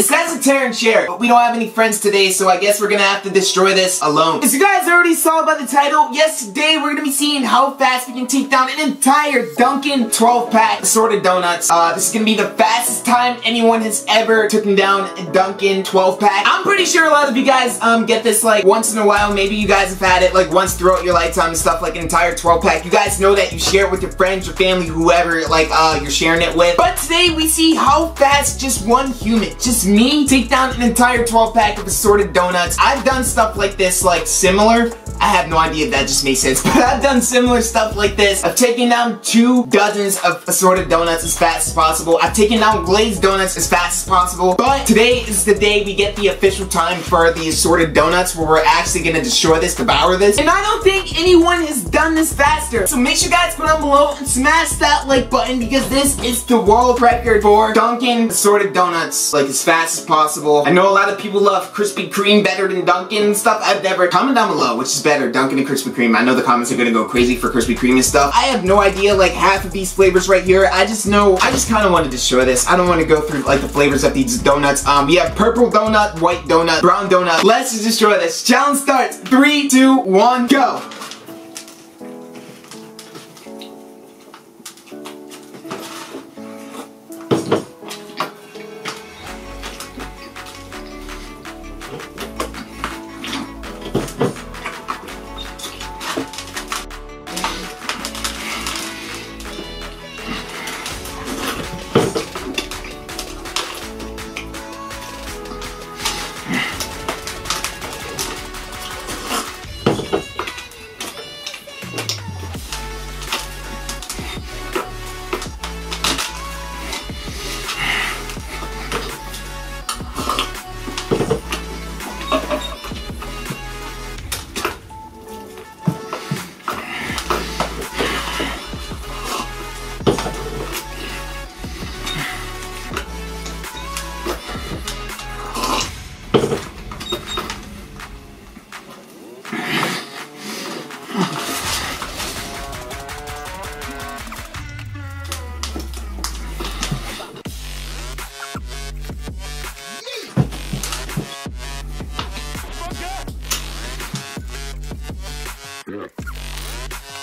It says a tear and share, but we don't have any friends today, so I guess we're gonna have to destroy this alone. As you guys already saw by the title, yes, today we're gonna be seeing how fast we can take down an entire Dunkin' 12-pack assorted donuts. Uh, this is gonna be the fastest time anyone has ever taken down a Dunkin' 12-pack. I'm pretty sure a lot of you guys um, get this like once in a while. Maybe you guys have had it like once throughout your lifetime and stuff, like an entire 12-pack. You guys know that you share it with your friends, your family, whoever like uh, you're sharing it with. But today we see how fast just one human, just me, take down an entire 12-pack of assorted donuts. I've done stuff like this, like similar. I have no idea if that just made sense, but I've done similar stuff like this. I've taken down two dozens of assorted donuts as fast as possible. I've taken down glazed donuts as fast as possible. But today is the day we get the official time for the assorted donuts where we're actually gonna destroy this, devour this. And I don't think anyone has done this faster. So make sure you guys put down below and smash that like button because this is the world record for Dunkin' assorted donuts like as fast as possible. I know a lot of people love Krispy Kreme better than Dunkin' and stuff. I've never, comment down below which is better, Dunkin' and Krispy Kreme. I know the comments are gonna go crazy for Krispy Kreme and stuff. I have no idea like half of these flavors right here. I just know, I just kind of want to destroy this. I don't want to go through like the flavors of these donuts. Um, we have purple donut, white donut, brown donut. Let's just destroy this. Challenge starts. Three, two, one, go.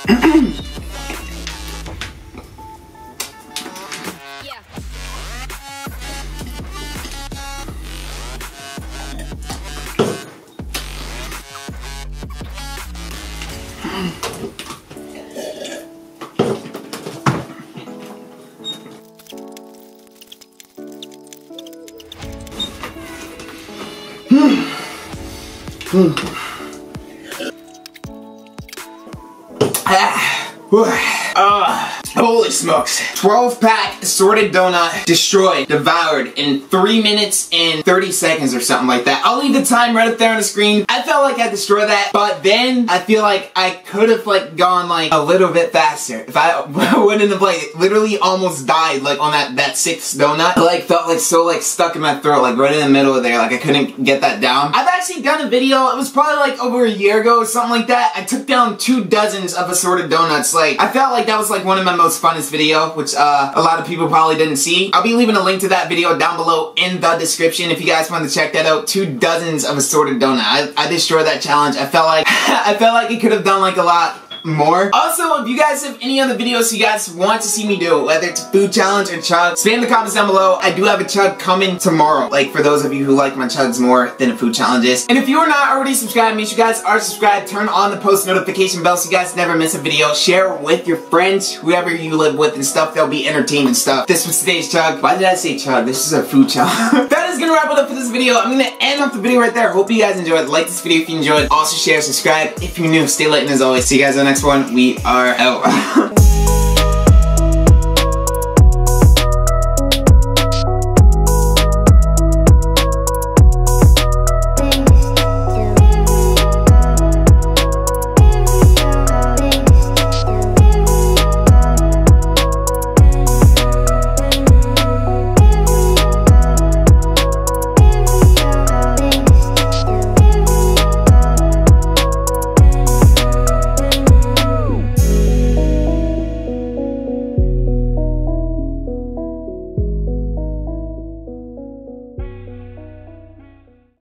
hmm Whew. Ah, holy smokes. 12 pack assorted donut destroyed, devoured in 3 minutes and 30 seconds or something like that. I'll leave the time right up there on the screen. I felt like I destroyed that, but then I feel like I could have like gone like a little bit faster. If I wouldn't have like literally almost died like on that, that sixth donut. I like felt like so like stuck in my throat, like right in the middle of there, like I couldn't get that down. I've actually done a video, it was probably like over a year ago or something like that. I took down two dozens of assorted donuts. Like I felt like that was like one of my most funnest video, which uh, a lot of people probably didn't see. I'll be leaving a link to that video down below in the description if you guys want to check that out. Two dozens of assorted donut. I, I destroyed that challenge. I felt like I felt like it could have done like a lot more. Also, if you guys have any other videos you guys want to see me do, whether it's food challenge or chug, spam the comments down below. I do have a chug coming tomorrow. Like for those of you who like my chugs more than a food challenge is. And if you are not already subscribed, make sure you guys are subscribed. Turn on the post notification bell so you guys never miss a video. Share with your friends, whoever you live with and stuff. They'll be entertained and stuff. This was today's chug. Why did I say chug? This is a food challenge. that is gonna wrap it up for this video. I'm gonna end off the video right there. Hope you guys enjoyed. Like this video if you enjoyed. Also share, subscribe if you're new. Stay lit and as always, see you guys next one. We are out.